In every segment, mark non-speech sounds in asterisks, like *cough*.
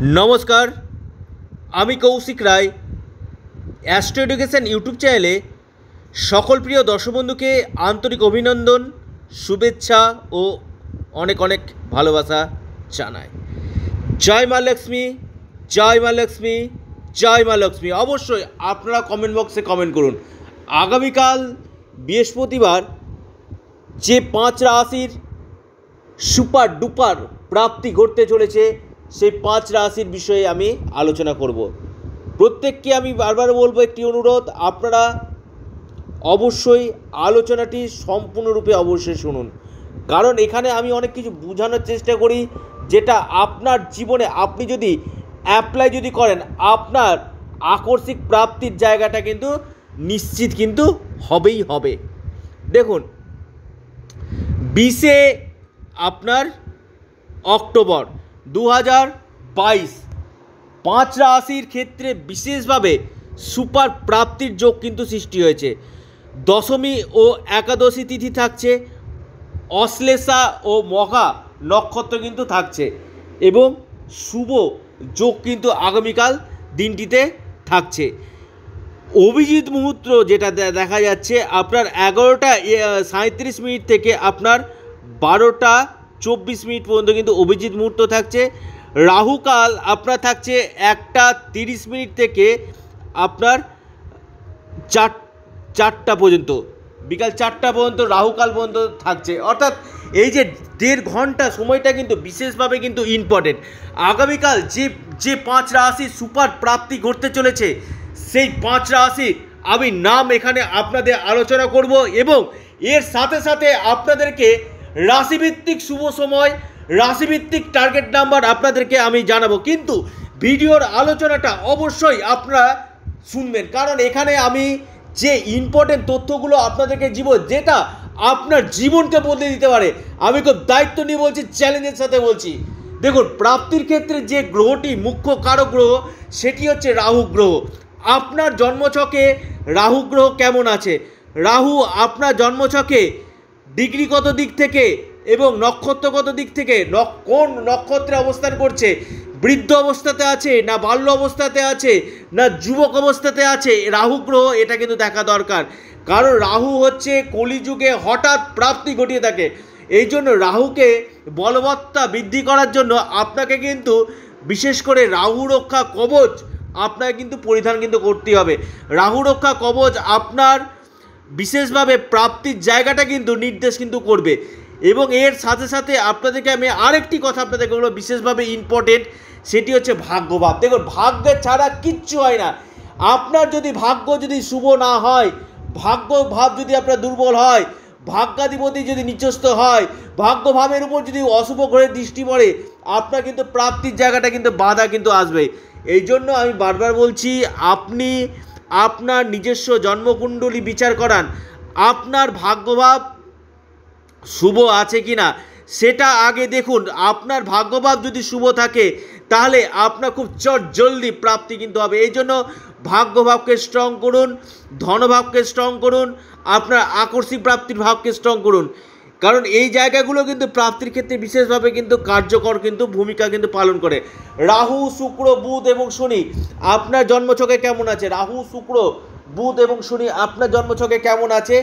নমস্কার, আমি Kaushik Roy. Astro education YouTube চ্যানেলে সকল প্রিয় দর্শক বন্ধুকে আন্তরিক অভিনন্দন, শুভেচ্ছা ও অনেক অনেক ভালোবাসা জানাই। জয় মা লক্ষ্মী, জয় মা লক্ষ্মী, জয় মা লক্ষ্মী। অবশ্যই আপনারা কমেন্ট বক্সে কমেন্ট করুন। আগামীকাল বৃহস্পতিবার যে পাঁচ রাশির সুপার ডুপার প্রাপ্তি ঘটতে চলেছে সেই পাঁচ রাশির বিষয়ে আমি আলোচনা করব। প্রত্যেককে আমি বারবার বলব একটি অনুরোধ, আপনারা অবশ্যই আলোচনাটি সম্পূর্ণরূপে অবশ্যই শুনুন। কারণ এখানে আমি অনেক কিছু বোঝানোর চেষ্টা করি, যেটা আপনার জীবনে আপনি যদি অ্যাপ্লাই যদি করেন, আপনার আকস্মিক প্রাপ্তির জায়গাটা কিন্তু নিশ্চিত কিন্তু হবেই হবে। দেখুন, বিশে আপনার অক্টোবর দু হাজার বাইশ। পাঁচ রাশির ক্ষেত্রে বিশেষভাবে সুপার প্রাপ্তির যোগ কিন্তু সৃষ্টি হয়েছে। দশমী ও একাদশী তিথি থাকছে। অশ্লেষা ও মহা নক্ষত্র কিন্তু থাকছে এবং শুভ যোগ কিন্তু আগামীকাল দিনটিতে থাকছে। অভিজিৎ মুহূর্ত যেটা দেখা যাচ্ছে আপনার এগারোটা সাঁত্রিশ মিনিট থেকে আপনার বারোটা চব্বিশ মিনিট পর্যন্ত কিন্তু অভিজিৎ মুহূর্ত থাকছে। রাহুকাল আপনার থাকছে একটা তিরিশ মিনিট থেকে আপনার চার, চারটা পর্যন্ত। বিকাল চারটা পর্যন্ত, রাহুকাল পর্যন্ত থাকছে। অর্থাৎ এই যে দেড় ঘণ্টা সময়টা কিন্তু বিশেষভাবে কিন্তু ইম্পর্টেন্ট আগামীকাল যে যে পাঁচ রাশি সুপার প্রাপ্তি ঘটতে চলেছে, সেই পাঁচ রাশি আমি নাম এখানে আপনাদের আলোচনা করব এবং এর সাথে সাথে আপনাদেরকে রাশিভিত্তিক শুভ সময়, রাশিভিত্তিক টার্গেট নাম্বার আপনাদেরকে আমি জানাব। কিন্তু ভিডিওর আলোচনাটা অবশ্যই আপনারা শুনবেন। কারণ এখানে আমি যে ইম্পর্টেন্ট তথ্যগুলো আপনাদেরকে জীব যেটা আপনার জীবনকে বদলে দিতে পারে, আমি খুব দায়িত্ব নিয়ে বলছি, চ্যালেঞ্জের সাথে বলছি। দেখুন, প্রাপ্তির ক্ষেত্রে যে গ্রহটি মুখ্য কারক গ্রহ, সেটি হচ্ছে রাহু গ্রহ। আপনার জন্মছকে রাহু গ্রহ কেমন আছে? রাহু আপনার জন্মছকে ডিগ্রিগত দিক থেকে এবং নক্ষত্রগত দিক থেকে কোন নক্ষত্রে অবস্থান করছে? বৃদ্ধ অবস্থাতে আছে না বাল্য অবস্থাতে আছে না যুবক অবস্থাতে আছে? রাহু গ্রহ, এটা কিন্তু দেখা দরকার। কারণ রাহু হচ্ছে কলিযুগে হঠাৎ প্রাপ্তি ঘটিয়ে থাকে। এই জন্য রাহুকে বলবত্তা বৃদ্ধি করার জন্য আপনাকে কিন্তু বিশেষ করে রাহু রক্ষা কবচ আপনাকে কিন্তু পরিধান কিন্তু করতে হবে। রাহু রক্ষা কবচ আপনার বিশেষভাবে প্রাপ্তির জায়গাটা কিন্তু নির্দেশ কিন্তু করবে। এবং এর সাথে সাথে আপনাদেরকে আমি আরেকটি কথা আপনাদেরকে বলব, বিশেষভাবে ইম্পর্টেন্ট সেটি হচ্ছে ভাগ্যভাব। দেখুন, ভাগ্যের ছাড়া কিচ্ছু হয় না। আপনার যদি ভাগ্য যদি শুভ না হয় ভাগ্য ভাব যদি আপনার দুর্বল হয়, ভাগ্যাধিপতি যদি নিচস্ত হয়, ভাগ্যভাবের উপর যদি অশুভ গ্রহের দৃষ্টি পড়ে, আপনার কিন্তু প্রাপ্তির জায়গাটা কিন্তু বাধা কিন্তু আসবে। এই জন্য আমি বারবার বলছি, আপনি আপনার নিজস্ব জন্মকুণ্ডলী বিচার করান। আপনার ভাগ্যভাব শুভ আছে কি না সেটা আগে দেখুন। আপনার ভাগ্যভাব যদি শুভ থাকে, তাহলে আপনার খুব চট জলদি প্রাপ্তি কিন্তু হবে। এই জন্য ভাগ্যভাবকে স্ট্রং করুন, ধনভাবকে স্ট্রং করুন, আপনার আকর্ষিক প্রাপ্তির ভাবকে স্ট্রং করুন। কারণ এই জায়গাগুলো কিন্তু প্রাপ্তির ক্ষেত্রে বিশেষভাবে কিন্তু কার্যকর কিন্তু ভূমিকা কিন্তু পালন করে। রাহু, শুক্র, বুধ এবং শনি, আপনার জন্মছকে কেমন আছে? রাহু, শুক্র, বুধ এবং শনি আপনার জন্মছকে কেমন আছে?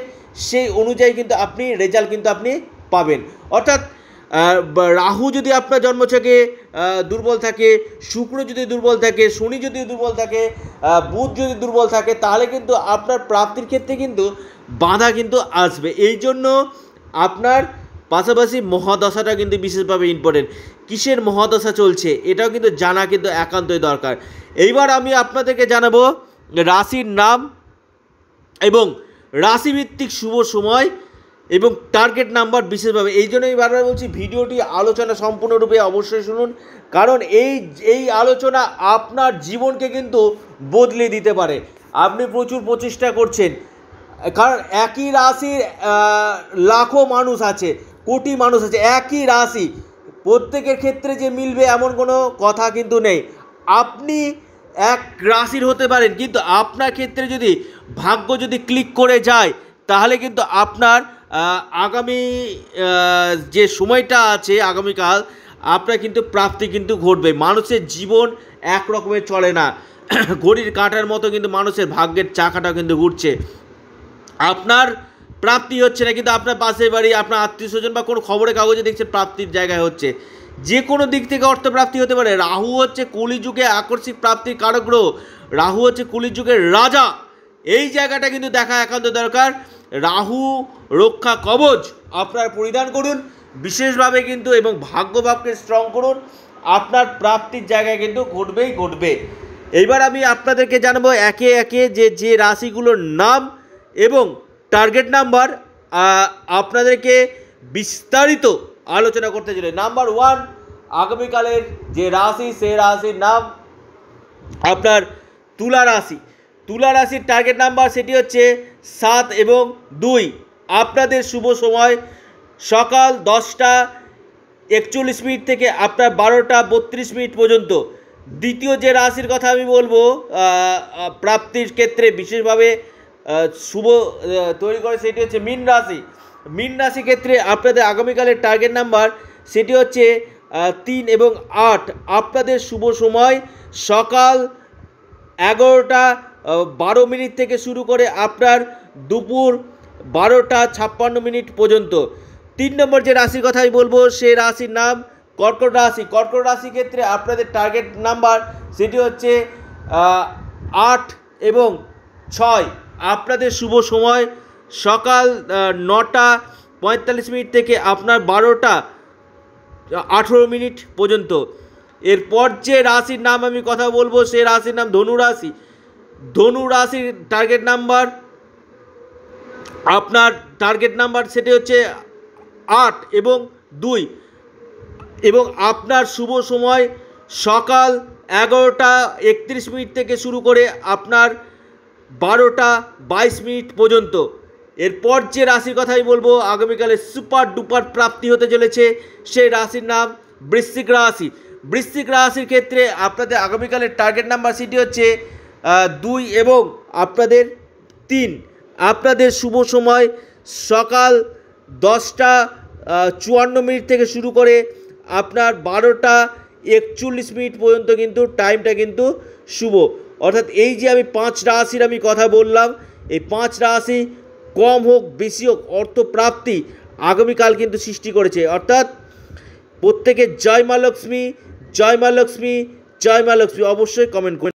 সেই অনুযায়ী কিন্তু আপনি রেজাল্ট কিন্তু আপনি পাবেন। অর্থাৎ রাহু যদি আপনার জন্মছকে দুর্বল থাকে, শুক্র যদি দুর্বল থাকে, শনি যদি দুর্বল থাকে বুধ যদি দুর্বল থাকে, তাহলে কিন্তু আপনার প্রাপ্তির ক্ষেত্রে কিন্তু বাধা কিন্তু আসবে। এই জন্য আপনার পাশাপাশি মহাদশাটা কিন্তু বিশেষভাবে ইম্পর্টেন্ট কিসের মহাদশা চলছে, এটাও কিন্তু জানা কিন্তু একান্তই দরকার। এইবার আমি আপনাদেরকে জানাব রাশির নাম এবং রাশিভিত্তিক শুভ সময় এবং টার্গেট নাম্বার বিশেষভাবে। এই জন্যই বারবার বলছি, ভিডিওটি আলোচনা সম্পূর্ণরূপে অবশ্যই শুনুন, কারণ এই এই আলোচনা আপনার জীবনকে কিন্তু বদলে দিতে পারে। আপনি প্রচুর প্রচেষ্টা করছেন কারণ একই রাশির লাখো মানুষ আছে, কোটি মানুষ আছে, একই রাশি। প্রত্যেকের ক্ষেত্রে যে মিলবে এমন কোনো কথা কিন্তু নেই। আপনি এক রাশির হতে পারেন, কিন্তু আপনার ক্ষেত্রে যদি ভাগ্য যদি ক্লিক করে যায়, তাহলে কিন্তু আপনার আগামী যে সময়টা আছে, আগামীকাল, আপনার কিন্তু প্রাপ্তি কিন্তু ঘটবে। মানুষের জীবন এক রকমের চলে না। *clears throat* ঘড়ির কাঁটার মতো কিন্তু মানুষের ভাগ্যের চাকাটাও কিন্তু ঘুরছে। আপনার প্রাপ্তি হচ্ছে না, কিন্তু আপনার পাশের বাড়ি, আপনার আত্মীয় স্বজন বা কোনো খবরের কাগজে দেখছেন প্রাপ্তির জায়গায় হচ্ছে। যে কোনো দিক থেকে অর্থ প্রাপ্তি হতে পারে। রাহু হচ্ছে কলিযুগে আকস্মিক প্রাপ্তির কারক গ্রহ রাহু হচ্ছে কলিযুগের রাজা। এই জায়গাটা কিন্তু দেখা একান্ত দরকার। রাহু রক্ষা কবচ আপনার পরিধান করুন। বিশেষভাবে কিন্তু এবং ভাগ্যভাবকে স্ট্রং করুন। আপনার প্রাপ্তির জায়গায় কিন্তু ঘটবেই ঘটবে। এইবার আমি আপনাদেরকে জানাব একে একে যে যে রাশিগুলোর নাম এবং টার্গেট নাম্বার আপনাদেরকে বিস্তারিত আলোচনা করতে চলে নাম্বার ওয়ান আগামীকালের যে রাশি সে রাশির নাম আপনার তুলা রাশি। তুলা রাশির টার্গেট নাম্বার সেটি হচ্ছে সাত এবং দুই। আপনাদের শুভ সময় সকাল দশটা একচল্লিশ মিনিট থেকে আপনার বারোটা বত্রিশ মিনিট পর্যন্ত। দ্বিতীয় যে রাশির কথা আমি বলব প্রাপ্তির ক্ষেত্রে বিশেষভাবে শুভ তৈরি করে, সেটি হচ্ছে মীন রাশি। মীন রাশি ক্ষেত্রে আপনাদের আগামীকালের টার্গেট নাম্বার সেটি হচ্ছে তিন এবং আট। আপনাদের শুভ সময় সকাল এগারোটা বারো মিনিট থেকে শুরু করে আপনার দুপুর বারোটা ছাপ্পান্ন মিনিট পর্যন্ত। তিন নম্বর যে রাশির কথা আমি বলব সেই রাশির নাম কর্কট রাশি। কর্কট রাশি ক্ষেত্রে আপনাদের টার্গেট নাম্বার সেটি হচ্ছে আট এবং ছয়। আপনাদের শুভ সময়। সকাল নটা পঁয়তাল্লিশ মিনিট থেকে আপনার বারোটা, আঠেরো মিনিট পর্যন্ত। এরপর যে রাশির নাম আমি কথা বলব, সে রাশির নাম ধনু রাশি। ধনু রাশির টার্গেট নাম্বার আপনার টার্গেট নাম্বার সেটি হচ্ছে আট এবং দুই। এবং আপনার শুভ সময় সকাল এগারোটা একত্রিশ মিনিট থেকে শুরু করে আপনার বারোটা বাইশ মিনিট পর্যন্ত। এরপর যে রাশির কথাই বলব, আগামীকালে সুপার ডুপার প্রাপ্তি হতে চলেছে, সেই রাশির নাম বৃশ্চিক রাশি। বৃশ্চিক রাশির ক্ষেত্রে আপনাদের আগামীকালের টার্গেট নাম্বার সিটি হচ্ছে দুই এবং আপনাদের তিন। আপনাদের শুভ সময় সকাল দশটা চুয়ান্ন মিনিট থেকে শুরু করে আপনার বারোটা একচল্লিশ মিনিট পর্যন্ত কিন্তু টাইমটা কিন্তু শুভ। অর্থাৎ এই যে আমি পাঁচ রাশির আমি কথা বললাম, এই পাঁচ রাশি কম হোক, বেশি হোক, অর্থপ্রাপ্তি আগামীকাল কিন্তু সৃষ্টি করেছে। অর্থাৎ প্রত্যেকে জয় মা লক্ষ্মী, জয় মা লক্ষ্মী, জয় মা লক্ষ্মী অবশ্যই কমেন্ট করে